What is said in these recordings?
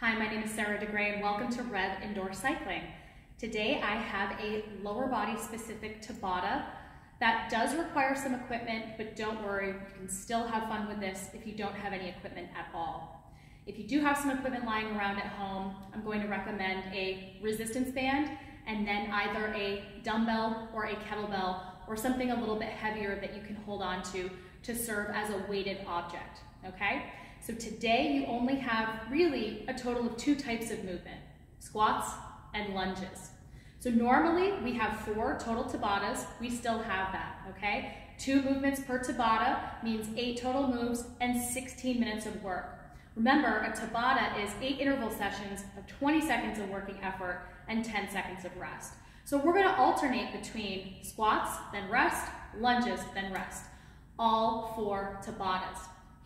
Hi, my name is Sarah DeGray and welcome to Rev Indoor Cycling. Today I have a lower body specific Tabata that does require some equipment, but don't worry, you can still have fun with this if you don't have any equipment at all. If you do have some equipment lying around at home, I'm going to recommend a resistance band and then either a dumbbell or a kettlebell or something a little bit heavier that you can hold on to to serve as a weighted object, okay? So today you only have really a total of two types of movement, squats and lunges. So normally we have four total Tabatas, we still have that, okay? Two movements per Tabata means eight total moves and 16 minutes of work. Remember, a Tabata is eight interval sessions of 20 seconds of working effort and 10 seconds of rest. So we're gonna alternate between squats, then rest, lunges, then rest. All four Tabatas.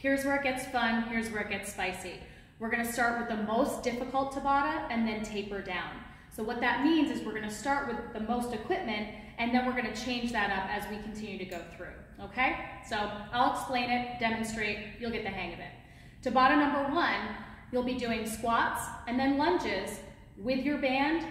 Here's where it gets fun, here's where it gets spicy. We're gonna start with the most difficult Tabata and then taper down. So what that means is we're gonna start with the most equipment and then we're gonna change that up as we continue to go through, okay? So I'll explain it, demonstrate, you'll get the hang of it. Tabata number one, you'll be doing squats and then lunges with your band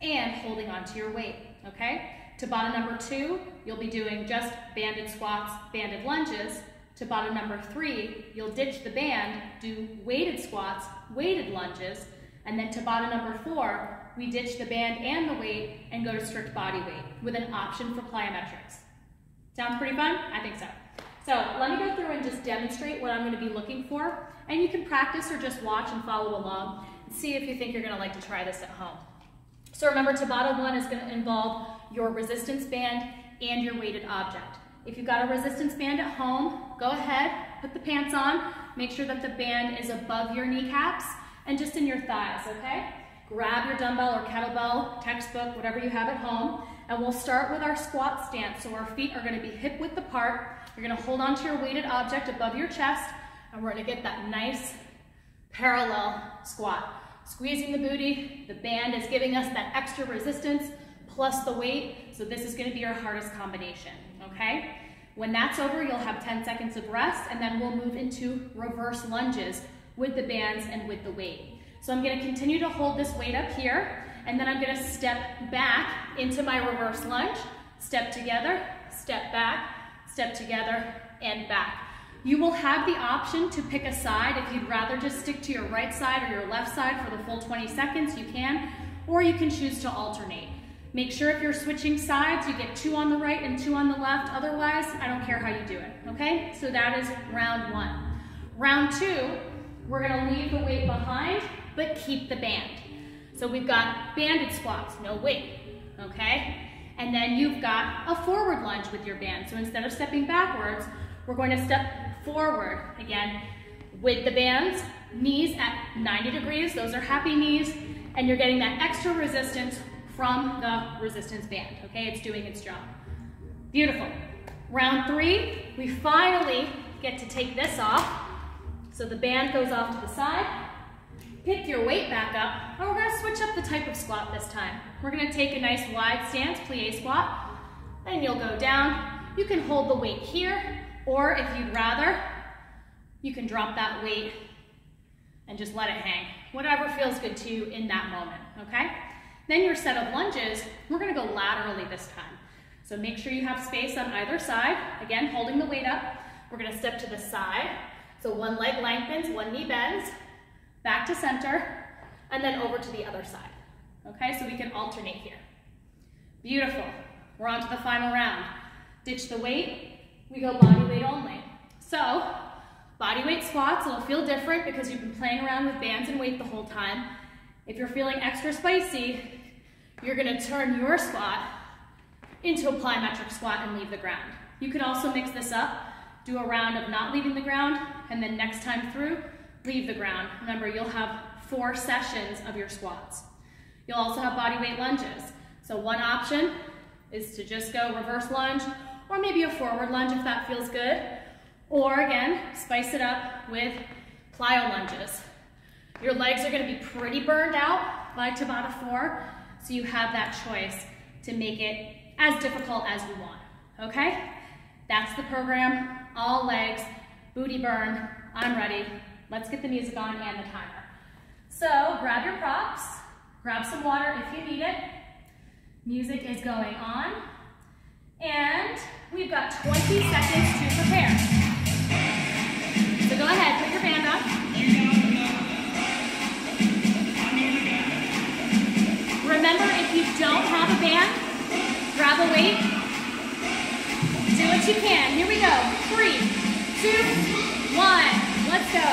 and holding onto your weight, okay? Tabata number two, you'll be doing just banded squats, banded lunges, Tabata number three, you'll ditch the band, do weighted squats, weighted lunges, and then Tabata number four, we ditch the band and the weight and go to strict body weight with an option for plyometrics. Sounds pretty fun? I think so. So let me go through and just demonstrate what I'm gonna be looking for, and you can practice or just watch and follow along and see if you think you're gonna like to try this at home. So remember, Tabata one is gonna involve your resistance band and your weighted object. If you've got a resistance band at home, go ahead, put the pants on, make sure that the band is above your kneecaps and just in your thighs, okay? Grab your dumbbell or kettlebell, textbook, whatever you have at home, and we'll start with our squat stance. So our feet are gonna be hip width apart. You're gonna hold onto your weighted object above your chest, and we're gonna get that nice parallel squat. Squeezing the booty, the band is giving us that extra resistance plus the weight, so this is gonna be our hardest combination okay? When that's over, you'll have 10 seconds of rest, and then we'll move into reverse lunges with the bands and with the weight. So I'm gonna continue to hold this weight up here, and then I'm gonna step back into my reverse lunge, step together, step back, step together, and back. You will have the option to pick a side. If you'd rather just stick to your right side or your left side for the full 20 seconds, you can, or you can choose to alternate. Make sure if you're switching sides, you get two on the right and two on the left. Otherwise, I don't care how you do it, okay? So that is round one. Round two, we're gonna leave the weight behind, but keep the band. So we've got banded squats, no weight, okay? And then you've got a forward lunge with your band. So instead of stepping backwards, we're going to step forward. Again, with the bands, knees at 90 degrees, those are happy knees, and you're getting that extra resistance from the resistance band, okay? It's doing its job. Beautiful. Round three, we finally get to take this off. So the band goes off to the side. Pick your weight back up, and we're gonna switch up the type of squat this time. We're gonna take a nice wide stance, plie squat, and you'll go down. You can hold the weight here, or if you'd rather, you can drop that weight and just let it hang. Whatever feels good to you in that moment, okay? Then your set of lunges, we're gonna go laterally this time. So make sure you have space on either side. Again, holding the weight up. We're gonna step to the side. So one leg lengthens, one knee bends, back to center, and then over to the other side. Okay, so we can alternate here. Beautiful. We're on to the final round. Ditch the weight, we go body weight only. So, body weight squats, it'll feel different because you've been playing around with bands and weight the whole time. If you're feeling extra spicy, you're gonna turn your squat into a plyometric squat and leave the ground. You could also mix this up, do a round of not leaving the ground, and then next time through, leave the ground. Remember, you'll have four sessions of your squats. You'll also have body weight lunges. So one option is to just go reverse lunge, or maybe a forward lunge if that feels good. Or again, spice it up with plyo lunges. Your legs are gonna be pretty burned out by Tabata 4, so you have that choice to make it as difficult as you want, okay? That's the program, all legs, booty burn, I'm ready. Let's get the music on and the timer. So grab your props, grab some water if you need it. Music is going on, and we've got 20 seconds to prepare. don't have a band, grab a weight. Do what you can. Here we go. Three, two, one. Let's go.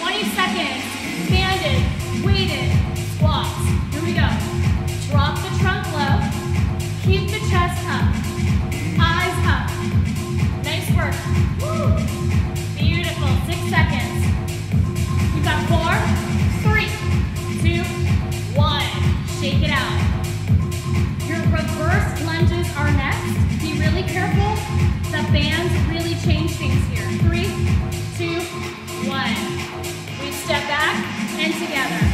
20 seconds. Banded, weighted, squats. Here we go. Drop the trunk low. Keep the chest up. Eyes up. Nice work. Woo. Beautiful. Six seconds. We've got four. together.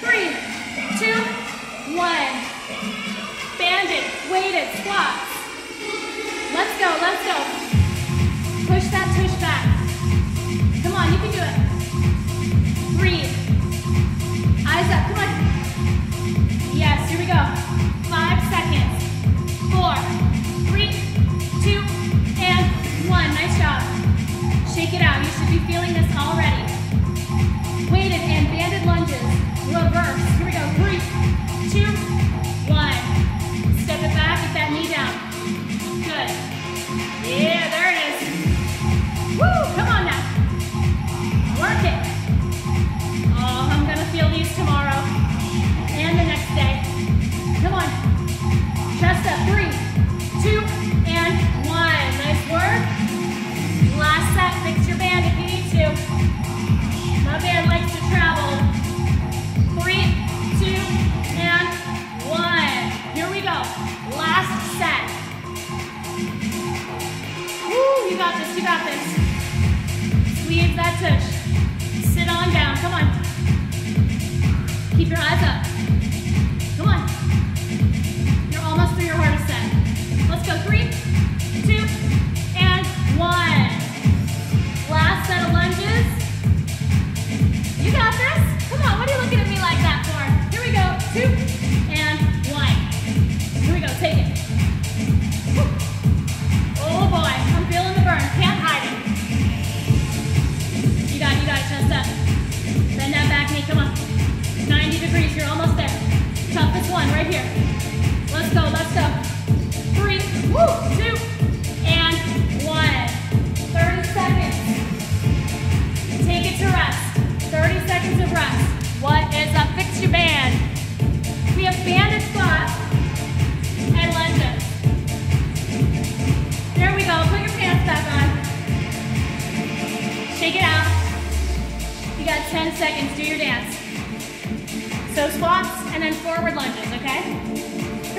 three, two, one. Band it, weight it, squat. Let's go, let's go. Push that, push back. Come on, you can do it. Breathe. Eyes up, come on. Yes, here we go. Five seconds. Four, three, two, and one. Nice job. Shake it out. You should be feeling this already. Reverse. Here we go. Three,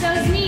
Those knees,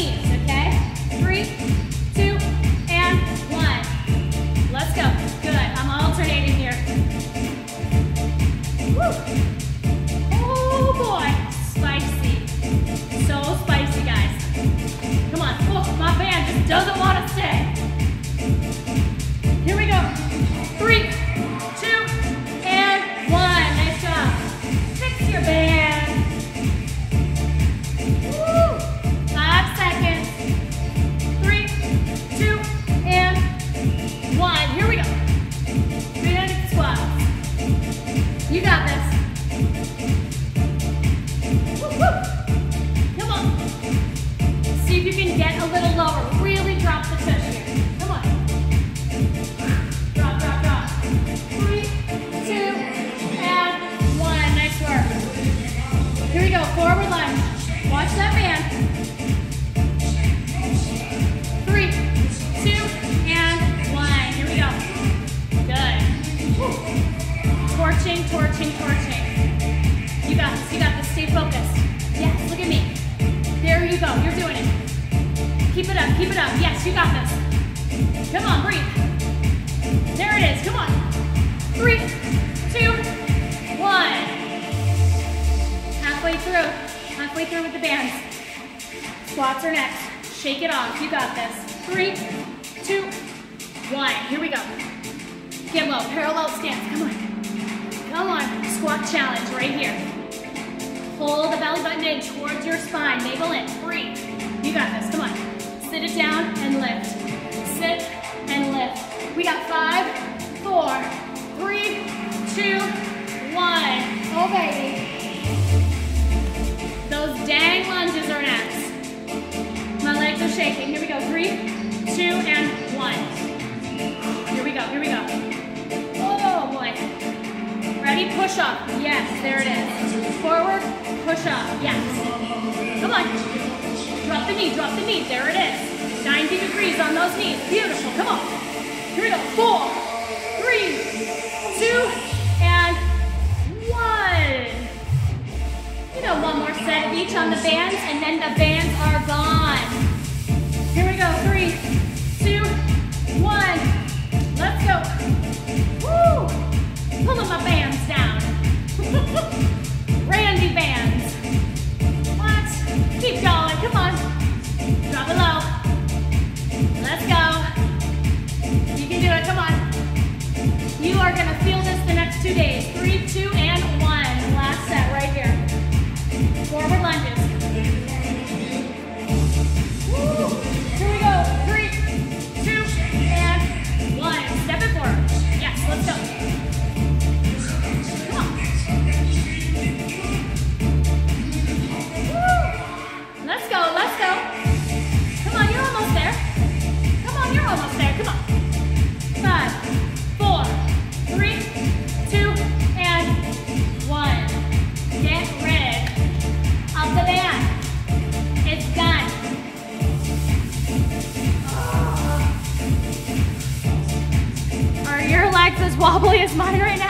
You got this. Come on, breathe. There it is. Come on. Three, two, one. Halfway through. Halfway through with the bands. Squats are next. Shake it off. You got this. Three, two, one. Here we go. Get low. Parallel stance. Come on. Come on. Squat challenge right here. Pull the belly button in towards your spine. Navel in. Breathe. You got this. Come on. Sit it down two, one. Oh, baby. Those dang lunges are next. My legs are shaking. Here we go. Three, two, and one. Here we go. Here we go. Oh, boy. Ready? Push up. Yes, there it is. Forward, push up. Yes. Come on. Drop the knee, drop the knee. There it is. 90 degrees on those knees. Beautiful. Come on. Here we go. Four, three, two, You know, one more set of each on the bands, and then the bands are gone. Here we go. Three, almost there. Come on. Five, four, three, two, and one. Get rid of the band. It's done. Are your legs as wobbly as mine right now?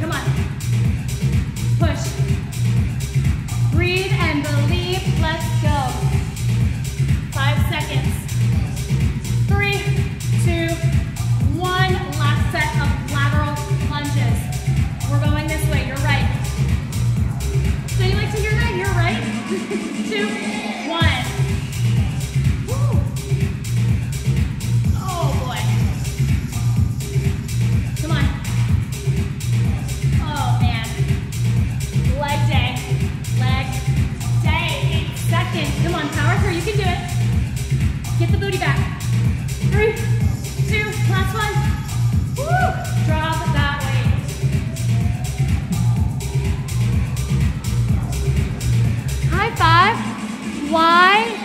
Come on.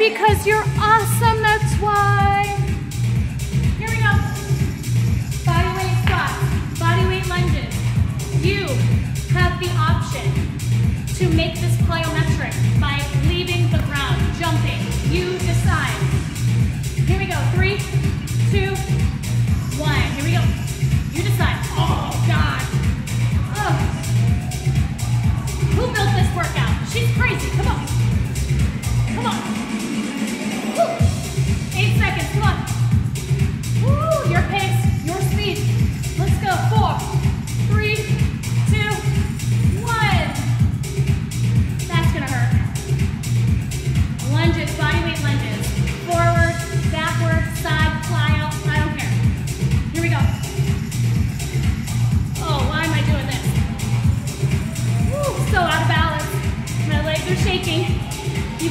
because you're awesome, that's why. Here we go. Body weight squats, body weight lunges. You have the option to make this plyometric by leaving the ground, jumping. You decide. Here we go, three, two, one. Here we go. You decide. Oh, God. Ugh. Who built this workout? She's crazy. Come on. Come on.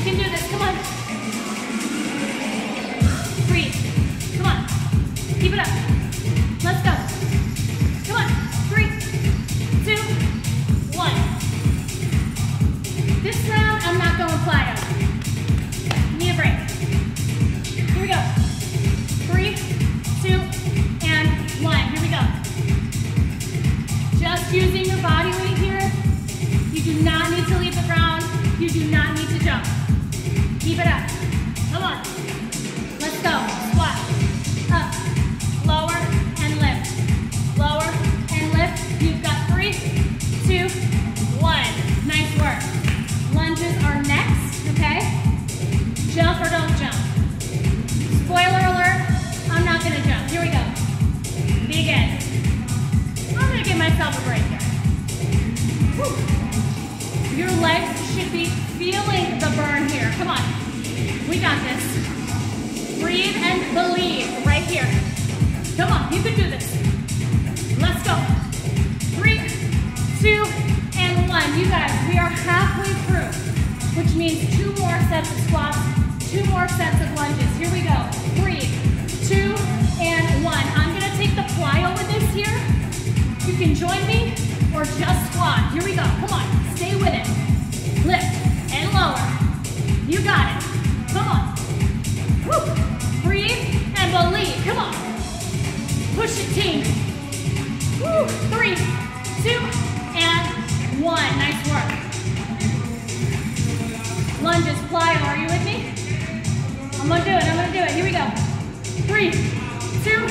can do this. Come on. Breathe. Come on. Keep it up. Keep it up. Squat. Here we go. Come on, stay with it. Lift and lower. You got it. Come on. Woo. Breathe and believe. Come on. Push it, team. Woo. Three, two, and one. Nice work. Lunges, plyo. Are you with me? I'm gonna do it. I'm gonna do it. Here we go. Three, two,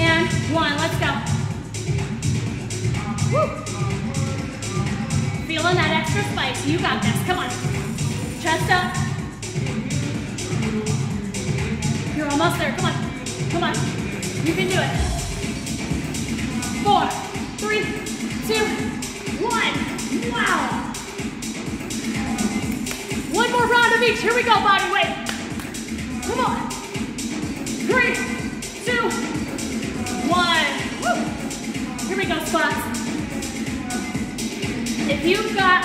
and one. Let's go. Woo. Feeling that extra spice. You got this. Come on. Chest up. You're almost there. Come on. Come on. You can do it. Four, three, two, one. Wow. One more round of each. Here we go, body weight. Come on. Three, two, one. Woo. Here we go, squats. If you've got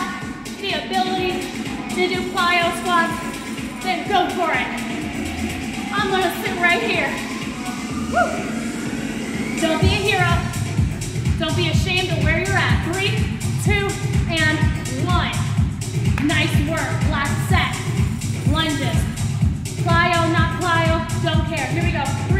the ability to do plyo squats, then go for it. I'm gonna sit right here. Woo. Don't be a hero. Don't be ashamed of where you're at. Three, two, and one. Nice work. Last set. Lunges. Plyo, not plyo. Don't care. Here we go.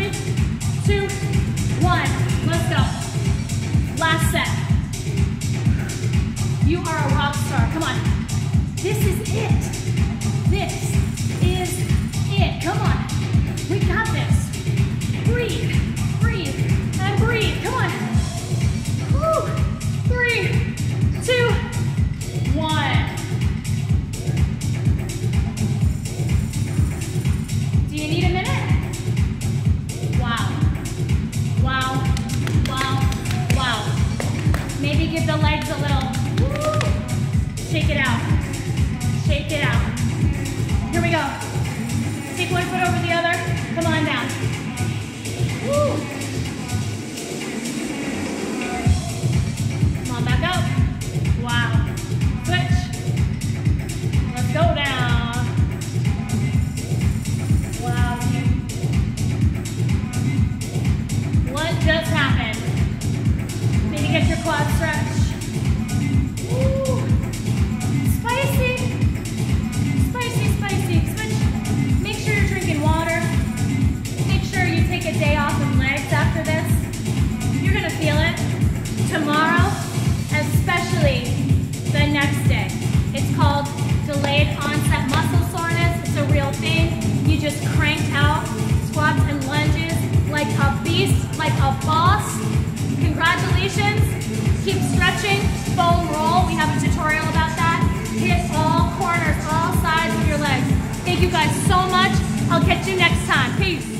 boss. Congratulations. Keep stretching. Foam roll. We have a tutorial about that. Hit all corners, all sides of your legs. Thank you guys so much. I'll catch you next time. Peace.